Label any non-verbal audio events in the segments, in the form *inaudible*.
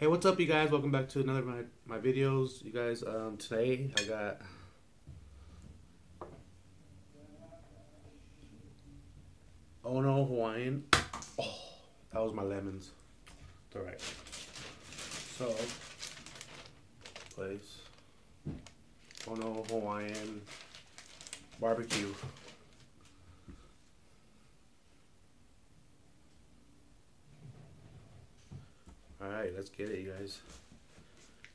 Hey, what's up, you guys? Welcome back to another of my my videos. You guys, um, today I got Oh no, Hawaiian. Oh, that was my lemons. It's alright. So, place. Oh no, Hawaiian barbecue. Alright, let's get it, you guys.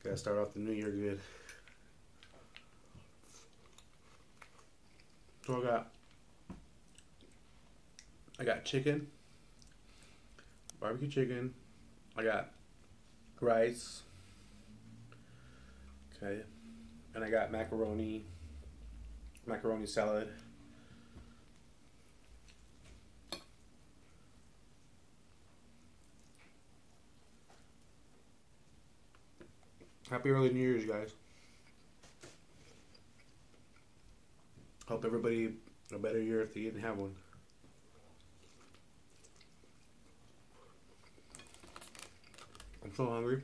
Gotta start off the new year good. So I got I got chicken, barbecue chicken. I got rice. Okay. And I got macaroni, macaroni salad. Happy early New Year's, guys. Hope everybody a better year if they didn't have one. I'm so hungry.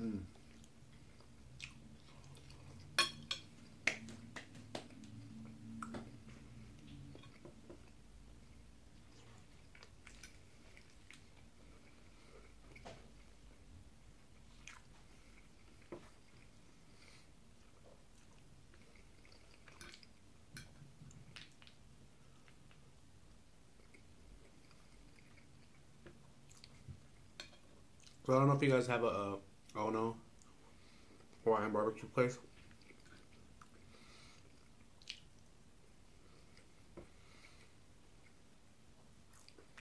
Mm. So I don't know if you guys have a, uh oh no Hawaiian barbecue place.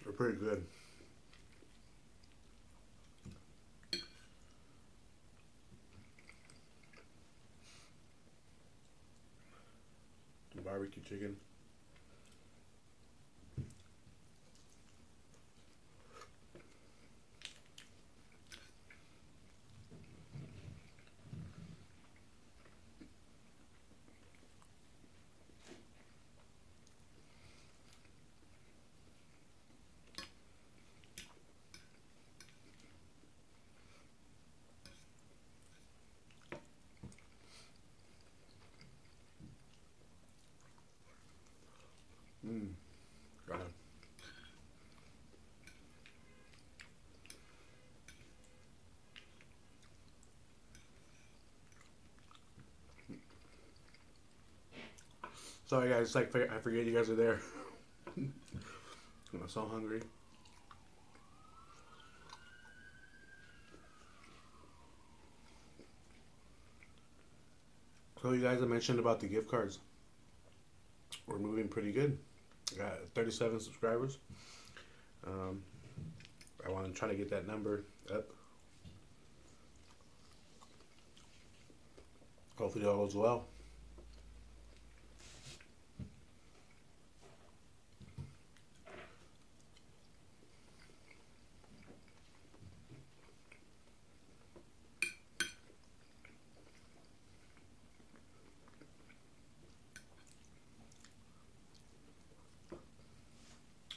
They're pretty good. Barbecue chicken. Mm. Got it. Sorry guys, like I forget you guys are there. *laughs* I'm so hungry. So you guys, I mentioned about the gift cards. We're moving pretty good. I Got 37 subscribers. Um, I want to try to get that number up. Hopefully all goes well.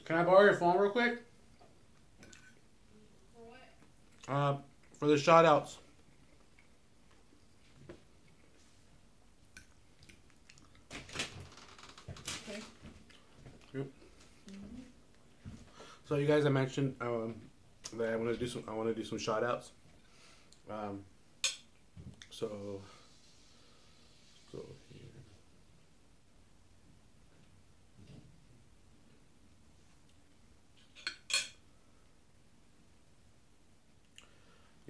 Can I borrow your phone real quick? For what? Uh, for the shout outs. Okay. Yep. So you guys, I mentioned um, that I want to do some. I want to do some shout outs. Um, so, go here.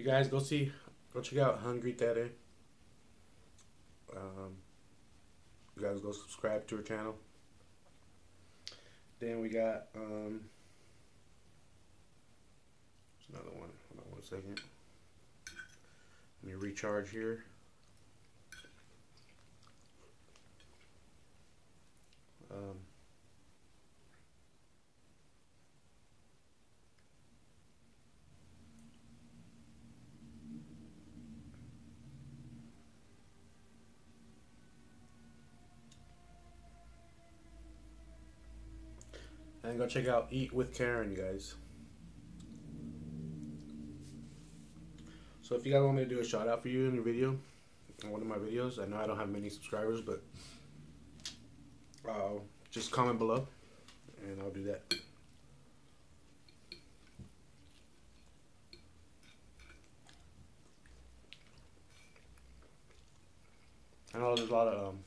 You guys go see, go check out Hungry Daddy. Um, you guys go subscribe to her channel. Then we got um, there's another one. Hold on one second. Let me recharge here. Um, and go check out Eat with Karen, you guys. So if you guys want me to do a shout out for you in your video, in one of my videos, I know I don't have many subscribers, but uh, just comment below, and I'll do that. I know there's a lot of um,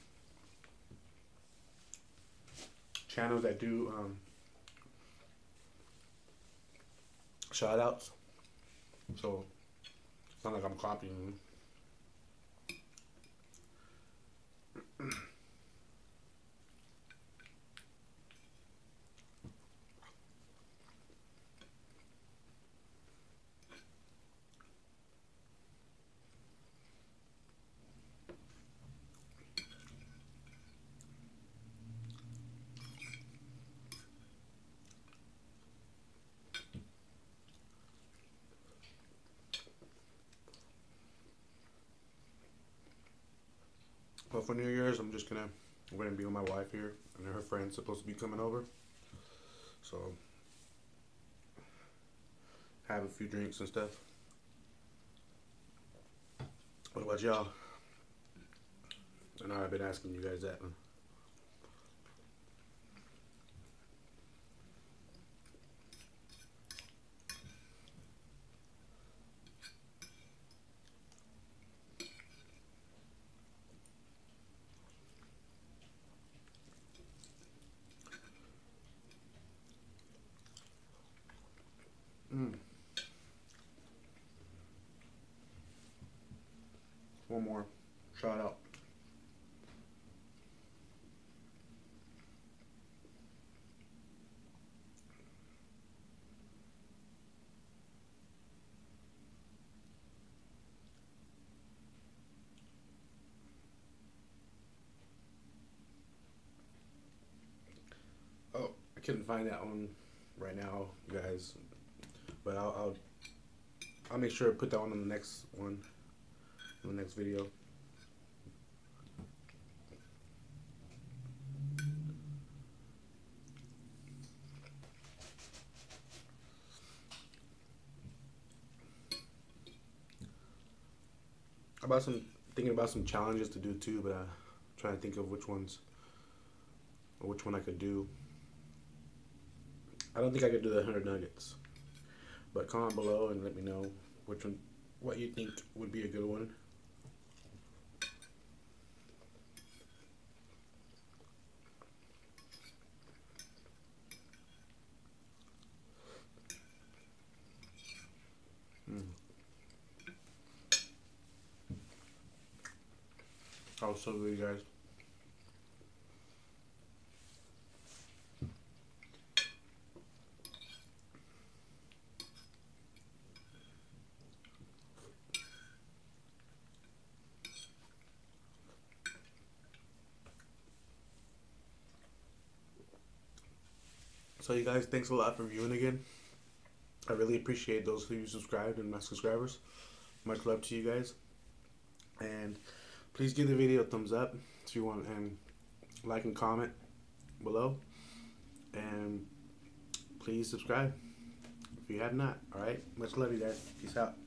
channels that do um, shout outs. So it's not like I'm copying But for New Year's, I'm just gonna I'm gonna be with my wife here, and her friend's supposed to be coming over. So have a few drinks and stuff. What about y'all? I know I've been asking you guys that. Mm. One more shout out. Oh, I couldn't find that one right now, guys. But I'll, I'll I'll make sure to put that one on the next one, in the next video. About some thinking about some challenges to do too, but I'm trying to think of which ones or which one I could do. I don't think I could do the hundred nuggets. But comment below and let me know which one, what you think would be a good one. Mm. Oh, so good, guys. So you guys, thanks a lot for viewing again. I really appreciate those who you subscribed and my subscribers. Much love to you guys. And please give the video a thumbs up if you want and like and comment below. And please subscribe if you have not. Alright? Much love you guys. Peace out.